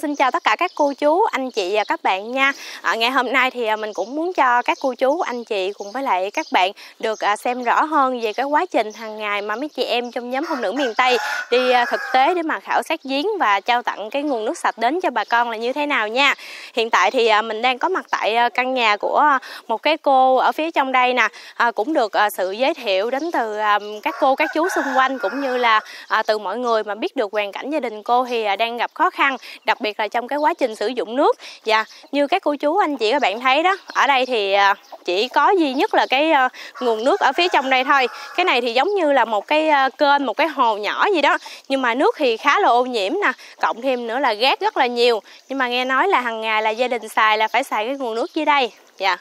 Xin chào tất cả các cô chú, anh chị và các bạn nha. À, ngày hôm nay thì à, mình cũng muốn cho các cô chú, anh chị cùng với lại các bạn được à, xem rõ hơn về cái quá trình hàng ngày mà mấy chị em trong nhóm phụ nữ miền Tây đi à, thực tế để mà khảo sát giếng và trao tặng cái nguồn nước sạch đến cho bà con là như thế nào nha. Hiện tại thì mình đang có mặt tại căn nhà của một cái cô ở phía trong đây nè, à, cũng được sự giới thiệu đến từ các cô các chú xung quanh cũng như là từ mọi người mà biết được hoàn cảnh gia đình cô thì đang gặp khó khăn, đặc biệt là trong cái quá trình sử dụng nước. Và như các cô chú, anh chị các bạn thấy đó, ở đây thì à, chỉ có duy nhất là cái à, nguồn nước ở phía trong đây thôi. Cái này thì giống như là một cái à, kênh, một cái hồ nhỏ gì đó, nhưng mà nước thì khá là ô nhiễm nè, cộng thêm nữa là gác rất là nhiều. Nhưng mà nghe nói là hàng ngày là gia đình xài là phải xài cái nguồn nước dưới đây. Dạ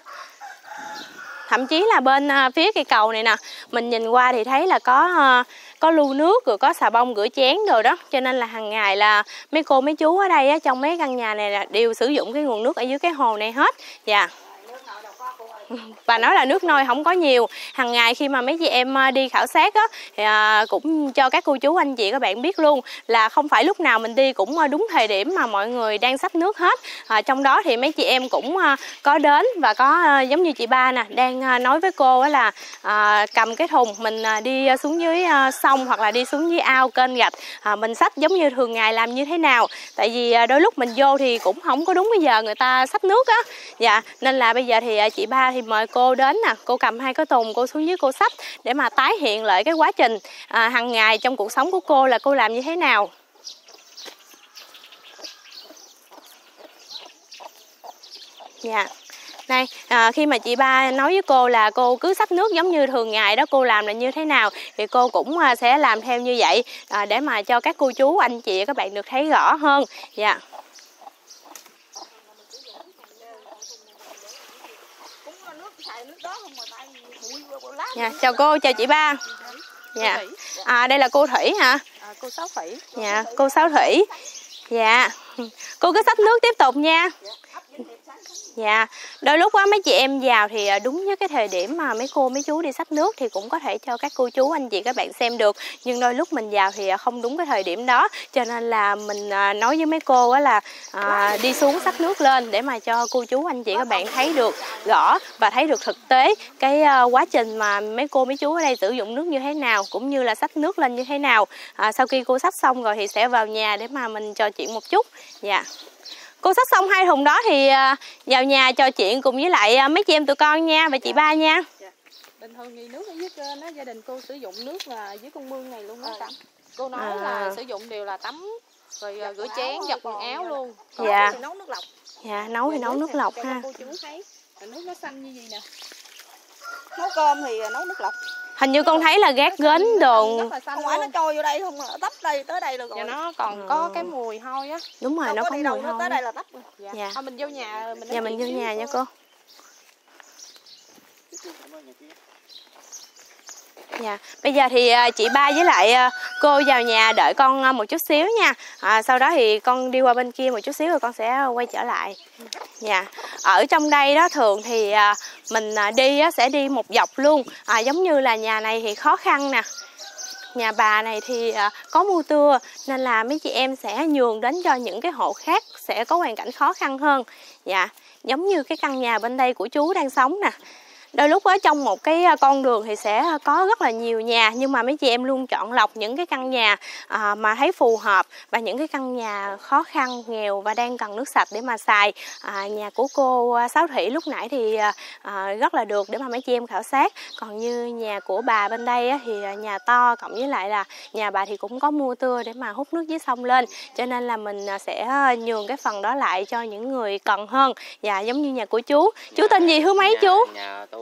thậm chí là bên à, phía cây cầu này nè mình nhìn qua thì thấy là có à, có lưu nước rồi có xà bông rửa chén rồi đó. Cho nên là hàng ngày là mấy cô mấy chú ở đây á, trong mấy căn nhà này là đều sử dụng cái nguồn nước ở dưới cái hồ này hết. Dạ và nói là nước nôi không có nhiều. Hàng ngày khi mà mấy chị em ờ, đi khảo sát á thì ờ, cũng cho các cô chú anh chị các bạn biết luôn là không phải lúc nào mình đi cũng ờ, đúng thời điểm mà mọi người đang sắp nước hết. À, trong đó thì mấy chị em cũng có đến và có giống như chị ba nè đang nói với cô là à, cầm cái thùng mình đi xuống dưới sông hoặc là đi xuống dưới ao kênh gạch. À, mình xách giống như thường ngày làm như thế nào. Tại vì đôi lúc mình vô thì cũng không có đúng bây giờ người ta xách nước á. Dạ nên là bây giờ thì chị ba thì mời cô đến nè. Cô cầm hai cái thùng cô xuống dưới cô sách để mà tái hiện lại cái quá trình à, hàng ngày trong cuộc sống của cô là cô làm như thế nào. Dạ. Đây à, khi mà chị ba nói với cô là cô cứ xách nước giống như thường ngày đó cô làm là như thế nào thì cô cũng à, sẽ làm theo như vậy à, để mà cho các cô chú anh chị các bạn được thấy rõ hơn. Dạ. Dạ, chào cô, chào chị ba. Dạ. À đây là cô Thủy hả? À, cô Sáu Thủy. Dạ, cô Sáu Thủy. Dạ. Cô cứ xách nước tiếp tục nha. Dạ, đôi lúc á mấy chị em vào thì à, đúng với cái thời điểm mà mấy cô mấy chú đi sách nước thì cũng có thể cho các cô chú anh chị các bạn xem được. Nhưng đôi lúc mình vào thì à, không đúng cái thời điểm đó. Cho nên là mình à, nói với mấy cô á là à, đi xuống sách nước lên để mà cho cô chú anh chị các bạn thấy được rõ và thấy được thực tế cái quá trình mà mấy cô mấy chú ở đây sử dụng nước như thế nào cũng như là sách nước lên như thế nào. À, sau khi cô sách xong rồi thì sẽ vào nhà để mà mình trò chuyện một chút. Dạ cô xách xong hai thùng đó thì à, vào nhà trò chuyện cùng với lại à, mấy chị em tụi con nha và chị ba nha. Dạ. bình thường thì nước ở dưới kênh đó gia đình cô sử dụng nước là dưới con mương này luôn đó tắm cô nói à. là sử dụng đều là tắm rồi giặt rửa chén giặt quần áo luôn. Dạ. thì nấu nước lọc. Dạ nấu thì nấu nước lọc ha. cô chú thấy. Nước nó xanh như gì nè? Nấu cơm thì nấu nước lọc hình như con thấy là gác gến đồ. không phải nó trôi vô đây không tấp đây tới đây được rồi. dạ nó còn ừ. có cái mùi hôi á. Đúng rồi nó có, mùi hôi tới đây là tấp rồi dạ. dạ. À, mình vô nhà mình dạ mình vô nhà nha cô Dạ, bây giờ thì à, chị ba với lại à, cô vào nhà đợi con à, một chút xíu nha. À, sau đó thì con đi qua bên kia một chút xíu rồi con sẽ quay trở lại. Dạ, ở trong đây đó thường thì mình đi sẽ đi một dọc luôn. À, giống như là nhà này thì khó khăn nè. Nhà bà này thì có mưa tưa nên là mấy chị em sẽ nhường đến cho những cái hộ khác sẽ có hoàn cảnh khó khăn hơn. Dạ, giống như cái căn nhà bên đây của chú đang sống nè đôi lúc ở trong một cái à, con đường thì sẽ có rất là nhiều nhà nhưng mà mấy chị em luôn chọn lọc những cái căn nhà à, mà thấy phù hợp và những cái căn nhà khó khăn nghèo và đang cần nước sạch để mà xài. À, nhà của cô à, Sáu Thủy lúc nãy thì à, rất là được để mà mấy chị em khảo sát. Còn như nhà của bà bên đây á, thì nhà to cộng với lại là nhà bà thì cũng có mua tưa để mà hút nước dưới sông lên. Cho nên là mình sẽ nhường cái phần đó lại cho những người cần hơn. Và giống như nhà của chú. Chú tên gì thứ mấy nhà, chú? nhà tôi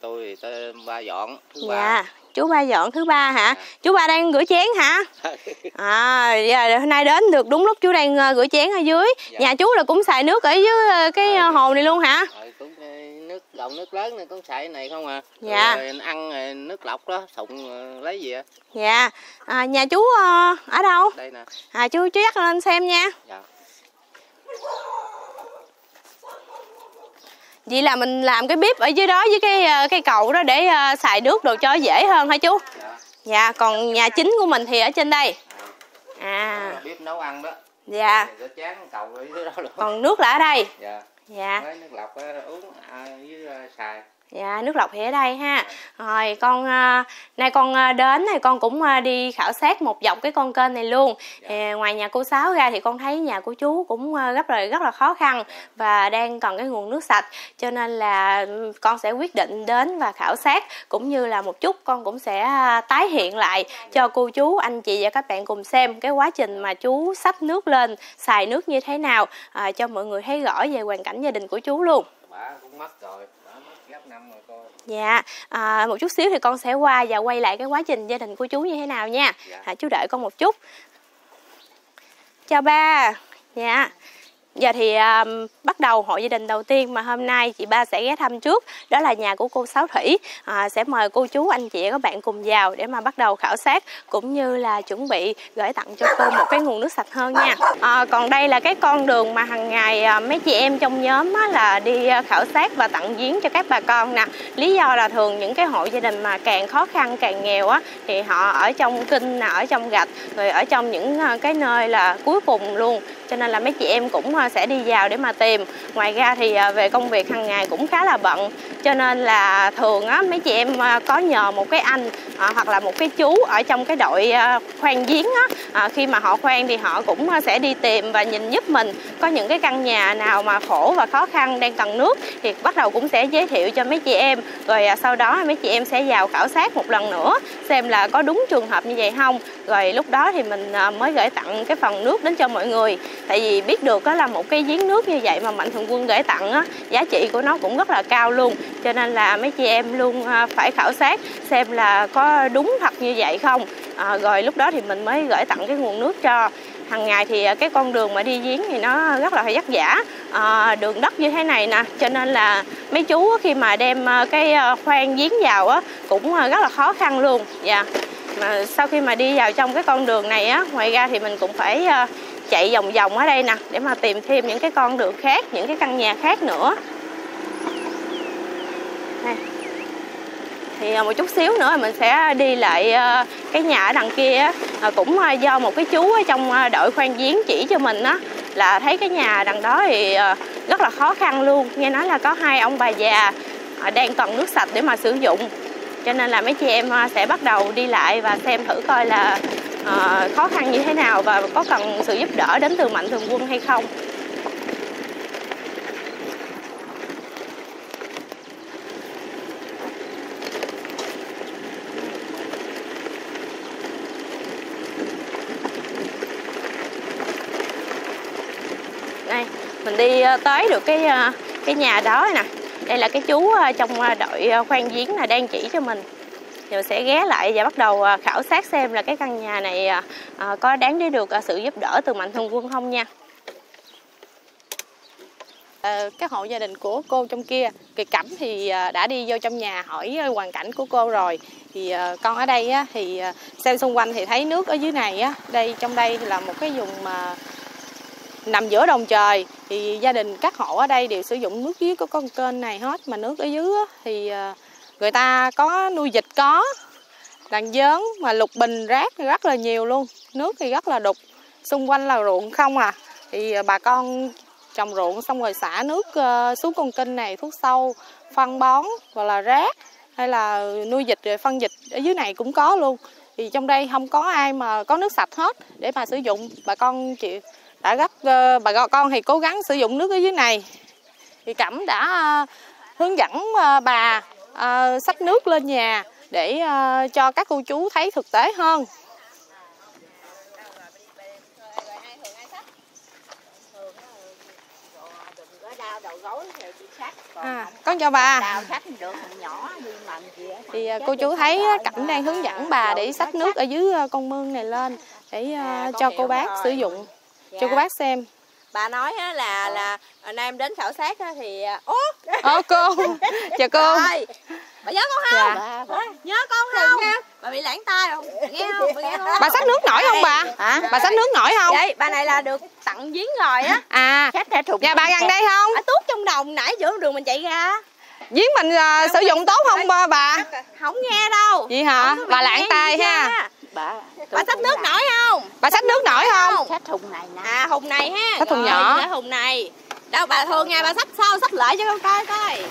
tôi tôi ba dọn thứ dạ. ba chú ba dọn thứ ba hả? À. chú ba đang rửa chén hả? À dạ, hôm nay đến được đúng lúc chú đang uh, rửa chén ở dưới. Dạ. nhà chú là cũng xài nước ở dưới uh, cái à, hồ này luôn hả? rồi, cũng nước gọng nước lớn này cũng xài này không à. Dạ. Rồi, ăn nước lọc đó sụng lấy gì dạ. À, nhà chú ở đâu? Đây nè. À chú chú dắt lên xem nha. Dạ Vậy là mình làm cái bếp ở dưới đó với cái ờ, cái cầu đó để uh, xài nước đồ cho dễ hơn hả chú? Dạ. Dạ, còn nhà chính của mình thì ở trên đây. À. Bếp nấu ăn đó. dạ còn nước là ở đây dạ dạ mới nước lọc á, uống à, với xài Dạ, nước lọc thì ở đây ha. Rồi con à, nay con à, đến này con cũng à, đi khảo sát một dọc cái con kênh này luôn. Thì ngoài nhà cô Sáu ra thì con thấy nhà của chú cũng rất là rất là khó khăn và đang cần cái nguồn nước sạch cho nên là ừ, con sẽ quyết định đến và khảo sát cũng như là một chút con cũng sẽ tái hiện lại cho cô chú, anh chị và các bạn cùng xem cái quá trình mà chú xách nước lên, xài nước như thế nào à, cho mọi người thấy rõ về hoàn cảnh gia đình của chú luôn. bà cũng mất rồi năm rồi cô Dạ, à, một chút xíu thì con sẽ qua và quay lại cái quá trình gia đình của chú như thế nào nha. Dạ. À, chú đợi con một chút. Chào ba. Dạ. Giờ thì à, bắt đầu hội gia đình đầu tiên mà hôm nay chị ba sẽ ghé thăm trước đó là nhà của cô Sáu Thủy. À, sẽ mời cô chú anh chị các bạn cùng vào để mà bắt đầu khảo sát cũng như là chuẩn bị gửi tặng cho cô một cái nguồn nước sạch hơn nha. À, còn đây là cái con đường mà hàng ngày à, mấy chị em trong nhóm á, là đi à, khảo sát và tặng giếng cho các bà con nè. Lý do là thường những cái hộ gia đình mà càng khó khăn càng nghèo á thì họ ở trong kinh ở trong gạch rồi ở trong những à, cái nơi là cuối cùng luôn cho nên là mấy chị em cũng à, sẽ đi vào để mà tìm. Ngoài ra thì à, về công việc hàng ngày cũng khá là bận. Cho nên là thường á mấy chị em à, có nhờ một cái anh à, hoặc là một cái chú ở trong cái đội khoan giếng á à, khi mà họ khoan thì họ cũng sẽ đi tìm và nhìn giúp mình. Có những cái căn nhà nào mà khổ và khó khăn đang cần nước thì bắt đầu cũng sẽ giới thiệu cho mấy chị em. Rồi sau đó mấy chị em sẽ vào khảo sát một lần nữa xem là có đúng trường hợp như vậy không. Rồi lúc đó thì mình mới gửi tặng cái phần nước đến cho mọi người tại vì biết được đó là một cái giếng nước như vậy mà mạnh thường quân gửi tặng á giá trị của nó cũng rất là cao luôn. Cho nên là mấy chị em luôn à, phải khảo sát xem là có đúng thật như vậy không. À, rồi lúc đó thì mình mới gửi tặng cái nguồn nước cho. Hàng ngày thì à, cái con đường mà đi giếng thì nó rất là vất vả. À, đường đất như thế này nè cho nên là mấy chú khi mà đem à, cái khoan giếng vào á cũng rất là khó khăn luôn. Dạ. Mà sau khi mà đi vào trong cái con đường này á ngoài ra thì mình cũng phải chạy vòng vòng ở đây nè, để mà tìm thêm những cái con đường khác, những cái căn nhà khác nữa. Đây. thì à, một chút xíu nữa mình sẽ đi lại à, cái nhà ở đằng kia à, cũng do một cái chú ở trong đội khoan giếng chỉ cho mình á, là thấy cái nhà đằng đó thì rất là khó khăn luôn. Nghe nói là có hai ông bà già đang cần nước sạch để mà sử dụng. Cho nên là mấy chị em sẽ bắt đầu đi lại và xem thử coi là à, khó khăn như thế nào và có cần sự giúp đỡ đến từ mạnh thường quân hay không? Đây mình đi ờ, tới được cái ờ, cái nhà đó nè. Đây là cái chú trong đội khoan giếng là đang chỉ cho mình rồi sẽ ghé lại và bắt đầu à, khảo sát xem là cái căn nhà này à, à, có đáng để được sự giúp đỡ từ mạnh thường quân không nha. Ờ, các hộ gia đình của cô trong kia kỳ Cẩm thì đã đi vô trong nhà hỏi hoàn cảnh của cô rồi. Thì con ở đây á, thì xem xung quanh thì thấy nước ở dưới này á đây trong đây là một cái vùng mà nằm giữa đồng trời. Thì gia đình các hộ ở đây đều sử dụng nước dưới của con kênh này hết mà nước ở dưới á, thì người ta có nuôi vịt có đàn dớn mà lục bình rác thì rất là nhiều luôn. Nước thì rất là đục. Xung quanh là ruộng không à. Thì ờ, bà con trồng ruộng xong rồi xả nước ờ, xuống con kênh này, thuốc sâu, phân bón, hoặc là rác, hay là nuôi vịt, rồi phân vịt ở dưới này cũng có luôn. Thì trong đây không có ai mà có nước sạch hết để mà sử dụng. Bà con chị đã rất ờ, bà con thì cố gắng sử dụng nước ở dưới này. Thì cẩm đã hướng dẫn bà ờ, nước lên nhà để uh, cho các cô chú thấy thực tế hơn. À, con chào bà. Thì ờ, cô chú thấy cảnh đang hướng dẫn bà để xách nước ở dưới ờ, con mương này lên để cho cô bác sử dụng cho cô bác xem bà nói á là là hồi nay em đến khảo sát á thì ố. Ồ cô. Chào cô. Rồi bà nhớ con không? Dạ. nhớ con không? bà bị lãng tai không? Nghe không? Bà nghe không bà xách nước nổi không bà? Hả? Bà xách nước nổi không? Vậy bà này là được tặng giếng rồi á. À. Sách ra thùng nhà bà gần đây không? Ở tuốt trong đồng nãy giữa đường mình chạy ra. Giếng mình à, sử dụng tốt không bà, bà? Không nghe đâu. Vậy hả? Không có bà lãng nghe tay gì ha. Bà bà xách nước nổi không? Bà xách nước nổi không? Xách thùng này nè. À hùng này ha. Xách thùng nhỏ. xách hùng này. Đâu bà thường ngày bà xách sao? Xách lại cho con coi coi.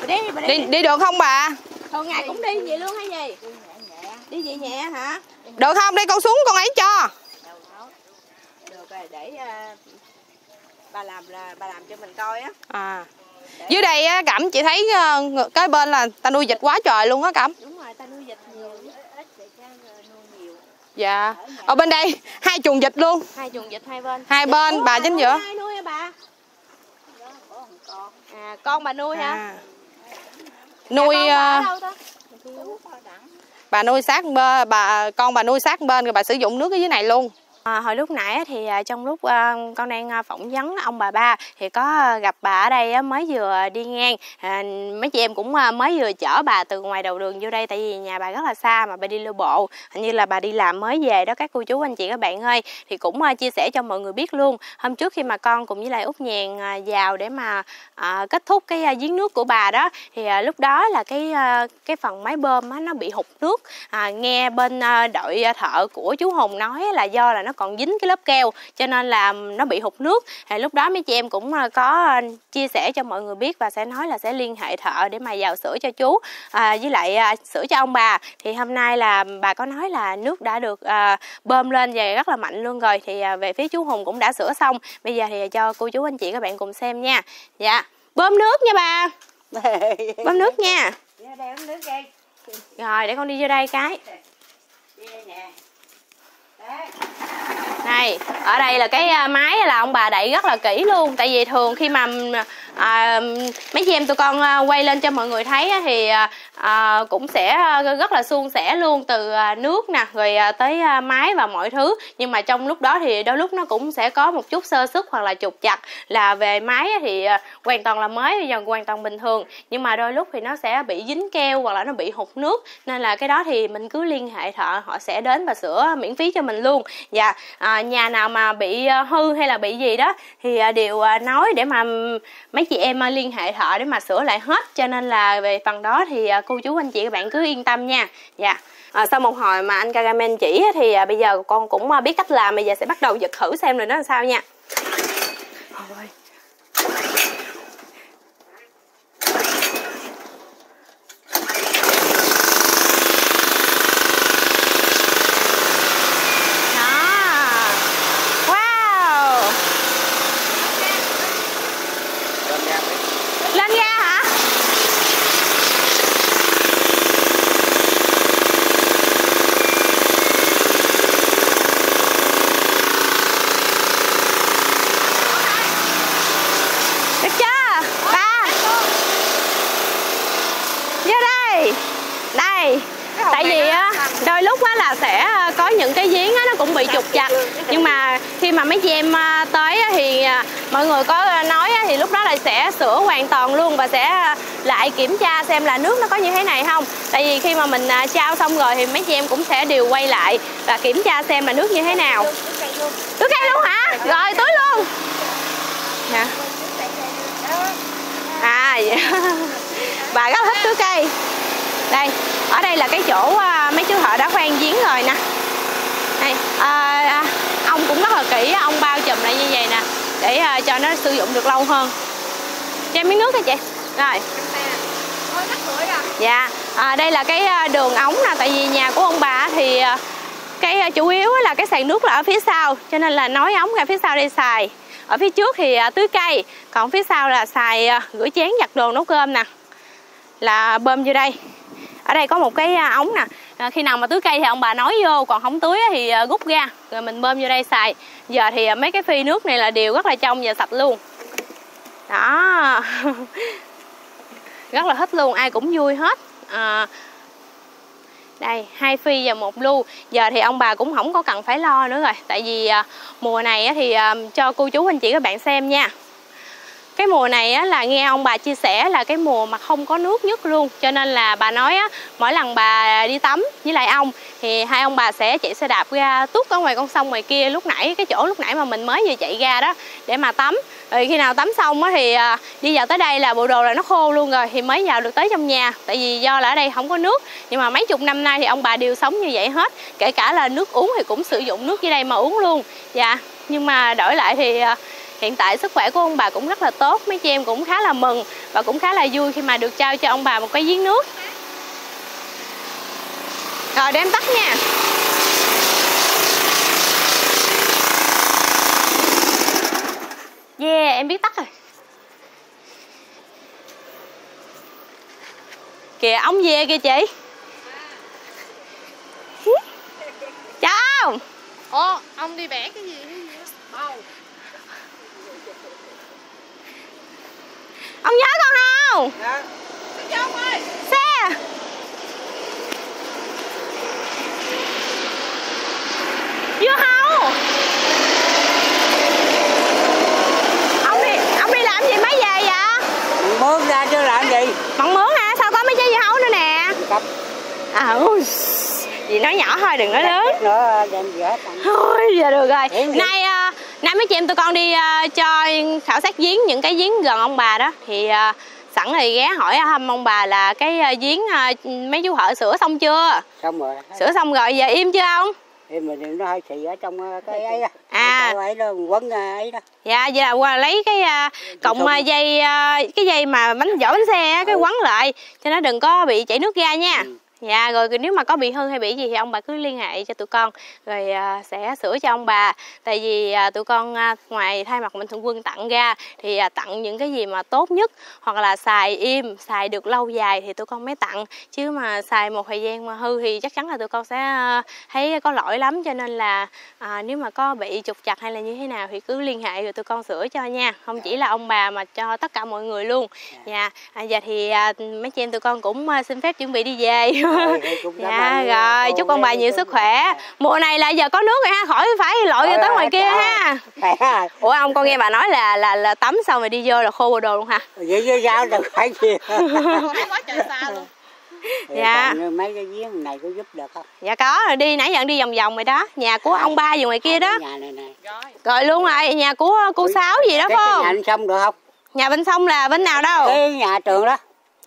Bà đi bà đi, đi đi được không bà? Thường ngày cũng đi vậy luôn hay gì? Đi vậy nhẹ hả? Được không? Đi con xuống con ấy cho. Được rồi để à, bà làm là bà làm cho mình coi á. À. Dưới đây á cẩm chị thấy ờ, cái bên là ta nuôi vịt quá trời luôn á cẩm. Đúng rồi ta nuôi vịt nhiều ít thì chắc nuôi nhiều dạ. Ở bên đây hai chuồng vịt luôn. Hai chuồng vịt hai bên. Hai bên Ủa, bà chính giữa ai nuôi hả bà? À con bà nuôi hả? À. nuôi con bà đẳng bà nuôi sát bên bà con bà nuôi sát bên rồi bà sử dụng nước ở dưới này luôn À, hồi lúc nãy thì à, trong lúc ờ, con đang à, phỏng vấn ông bà ba thì có gặp bà ở đây mới vừa đi ngang. À, mấy chị em cũng à, mới vừa chở bà từ ngoài đầu đường vô đây tại vì nhà bà rất là xa mà bà đi lưu bộ. Hình như là bà đi làm mới về đó các cô chú anh chị các bạn ơi. Thì cũng chia sẻ cho mọi người biết luôn hôm trước khi mà con cùng với lại út nhàn vào để mà à, kết thúc cái giếng nước của bà đó thì à, lúc đó là cái cái phần máy bơm á, nó bị hụt nước. À, nghe bên đội thợ của chú Hùng nói là do là nó còn dính cái lớp keo cho nên là nó bị hụt nước. Thì lúc đó mấy chị em cũng à, có à, chia sẻ cho mọi người biết và sẽ nói là sẽ liên hệ thợ để mà vào sửa cho chú. À, với lại à, sửa cho ông bà. Thì hôm nay là bà có nói là nước đã được à, bơm lên và rất là mạnh luôn rồi. Thì à, về phía chú Hùng cũng đã sửa xong. Bây giờ thì cho cô chú anh chị các bạn cùng xem nha. Dạ bơm nước nha bà. Bơm nước nha. Rồi để con đi vô đây cái. Đi đây nè đấy này ở đây là cái à, máy là ông bà đậy rất là kỹ luôn. Tại vì thường khi mà à, mấy chị em tụi con à, quay lên cho mọi người thấy thì à, à, cũng sẽ ờ, rất là suôn sẻ luôn từ ờ, nước nè rồi tới máy và mọi thứ. Nhưng mà trong lúc đó thì đôi lúc nó cũng sẽ có một chút sơ sức hoặc là trục chặt là về máy thì hoàn toàn là mới bây giờ hoàn toàn bình thường. Nhưng mà đôi lúc thì nó sẽ bị dính keo hoặc là nó bị hụt nước. Nên là cái đó thì mình cứ liên hệ thợ họ sẽ đến và sửa miễn phí cho mình luôn. Và à, nhà nào mà bị hư hay là bị gì đó thì đều nói để mà mấy chị em liên hệ thợ để mà sửa lại hết. Cho nên là về phần đó thì cô chú anh chị các bạn cứ yên tâm nha. Dạ. À, sau một hồi mà anh Kagamen chỉ thì à, bây giờ con cũng à, biết cách làm bây giờ sẽ bắt đầu giật thử xem rồi nó làm sao nha. Ôi. Đó. Wow. Lên nha mấy. Lên ga hả? Được chưa? Ba. Vô đây. Đây. Tại vì á đôi lúc á là sẽ ờ, có những cái giếng á nó cũng bị trục chặt nhưng mà khi mà mấy chị em à, tới thì à, mọi người có à, nói thì lúc đó là sẽ sửa hoàn toàn luôn và sẽ lại kiểm tra xem là nước nó có như thế này không. Tại vì khi mà mình trao xong rồi thì mấy chị em cũng sẽ đều quay lại và kiểm tra xem là nước như thế nào. Tưới cây luôn hả? Rồi tưới luôn. Nè à vậy. Dạ. bà rất thích tưới cây. Đây, ở đây là cái chỗ mấy chú thợ đã khoan giếng rồi nè đây à, à, ông cũng rất là kỹ ông bao trùm lại như vậy nè để à, cho nó sử dụng được lâu hơn. Cho miếng nước nha chị? Rồi. Dạ à, đây là cái à, đường ống nè tại vì nhà của ông bà thì à, cái à, chủ yếu là cái sàn nước là ở phía sau cho nên là nối ống ra phía sau đây xài. Ở phía trước thì tưới cây còn phía sau là xài rửa chén giặt đồ nấu cơm nè là bơm vô đây. Ở đây có một cái ống nè à, khi nào mà tưới cây thì ông bà nói vô còn không tưới thì ờ, rút ra. Rồi mình bơm vô đây xài. Giờ thì ờ, mấy cái phi nước này là đều rất là trong và sạch luôn. Đó. Rất là thích luôn ai cũng vui hết. À, đây hai phi và một lu. Giờ thì ông bà cũng không có cần phải lo nữa rồi. Tại vì à, mùa này á thì à, cho cô chú anh chị các bạn xem nha cái mùa này á, là nghe ông bà chia sẻ là cái mùa mà không có nước nhất luôn. Cho nên là bà nói á, mỗi lần bà đi tắm với lại ông thì hai ông bà sẽ chạy xe đạp ra tút ở ngoài con sông ngoài kia. Lúc nãy cái chỗ lúc nãy mà mình mới vừa chạy ra đó để mà tắm. Rồi khi nào tắm xong á thì à, đi vào tới đây là bộ đồ là nó khô luôn rồi thì mới vào được tới trong nhà. Tại vì do là ở đây không có nước. Nhưng mà mấy chục năm nay thì ông bà đều sống như vậy hết. Kể cả là nước uống thì cũng sử dụng nước dưới đây mà uống luôn. Dạ nhưng mà đổi lại thì à, hiện tại sức khỏe của ông bà cũng rất là tốt mấy chị em cũng khá là mừng và cũng khá là vui khi mà được trao cho ông bà một cái giếng nước rồi để em tắt nha Yeah, em biết tắt rồi Kìa, ông về kìa chị Chào Ồ, ông đi bẻ cái gì? Cái gì? Bầu. Ông nhớ con không? Đi vô ông ơi. Xe Dưa hấu Ông đi, ông đi làm gì mới về vậy? mướn ra chứ làm gì Bằng mướn hả? Sao có mấy trái dưa hấu nữa nè cấp À ui Dì nói nhỏ thôi đừng nói lớn nữa đem gì hết Thôi giờ được rồi? Nay nay mấy chị em tụi con đi à, cho khảo sát giếng những cái giếng gần ông bà đó Thì à, sẵn thì ghé hỏi thăm ông bà là cái à, giếng à, mấy chú thợ sửa xong chưa xong rồi Sửa xong rồi giờ im chưa ông em mình nó hơi xì ở trong cái ấy đó À. cái ấy đó quấn ấy đó Dạ vậy là qua lấy cái à, cọng à, dây à, cái dây mà bánh vỏ bánh xe á, cái Ừ. quấn lại cho nó đừng có bị chảy nước ra nha. Ừ. Dạ rồi nếu mà có bị hư hay bị gì thì ông bà cứ liên hệ cho tụi con rồi à, sẽ sửa cho ông bà. Tại vì à, tụi con à, ngoài thay mặt mạnh thường quân tặng ra thì à, tặng những cái gì mà tốt nhất hoặc là xài im, xài được lâu dài thì tụi con mới tặng. Chứ mà xài một thời gian mà hư thì chắc chắn là tụi con sẽ à, thấy có lỗi lắm. Cho nên là à, nếu mà có bị trục chặt hay là như thế nào thì cứ liên hệ rồi tụi con sửa cho nha. Không chỉ là ông bà mà cho tất cả mọi người luôn. Dạ à, giờ thì à, mấy chị em tụi con cũng à, xin phép chuẩn bị đi về Cảm dạ ơn rồi chúc ông bà với nhiều sức khỏe. mùa này là giờ có nước rồi ha khỏi phải lội ra Trời tới ngoài kia ha. ủa ông con nghe bà nói là là là tắm xong rồi đi vô là khô bộ đồ luôn hả? Vậy chứ sao đâu phải gì quá trời xa luôn. Dạ. Mấy cái giếng này có giúp được không? Dạ có rồi đi nãy giờ đi vòng vòng rồi đó. Nhà của ông ba vừa ngoài kia đó. nhà này nè. Rồi. rồi luôn rồi nhà của cô sáu gì đó phải cái nhà không? anh xong được không? Nhà bên sông là bên nào đâu? Cái nhà trường đó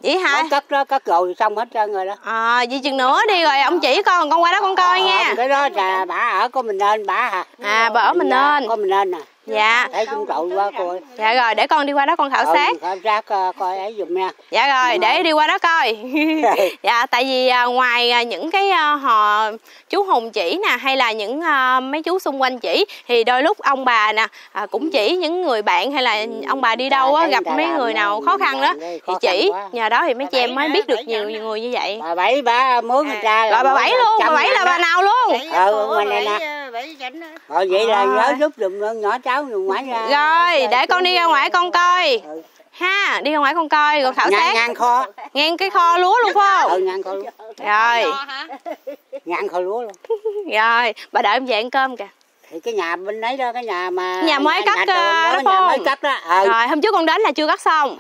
vậy hả nó cất đó cất rồi xong hết trơn rồi đó À, vậy chừng nữa đi rồi ông chỉ con con qua đó con coi Ờ, nha. cái đó là bà ở có mình nên bà hả À, bà ở mình nên. có mình nên nè Dạ. thấy cũng trội quá cô ơi Dạ rồi, để con đi qua đó con khảo Ừ, sát. khảo sát ờ, coi ấy giùm nha Dạ rồi, để đi qua đó coi. dạ, tại vì à, ngoài à, những cái à, họ chú Hùng chỉ nè hay là những à, mấy chú xung quanh chỉ thì đôi lúc ông bà nè à, cũng chỉ những người bạn hay là ông bà đi đâu á thấy gặp mấy người nào khó khăn đó thì chỉ. Nhờ đó thì mấy chị em mới biết được nhiều người như vậy. bà bảy bà mướn người ta Rồi bà Bảy luôn, bà Bảy là bà nào luôn. Ừ, ngoài này nè. Đó. Rồi vậy là nhớ giúp giùm nhỏ cháu dùng ngoại ra Rồi, để con đi ra ngoài con coi. Ừ. Ha, đi ra ngoài con coi rồi khảo ngang sát. ngang kho. Ngang cái kho lúa luôn phải ừ không ngang kho lúa. Rồi. Ngang kho lúa luôn. Rồi bà đợi em về ăn cơm kìa. Thì cái nhà bên đấy đó cái nhà mà Nhà mới cắt, nhà trường ờ, đó, đó nhà mới cắt đó. Ừ. Rồi hôm trước con đến là chưa cắt xong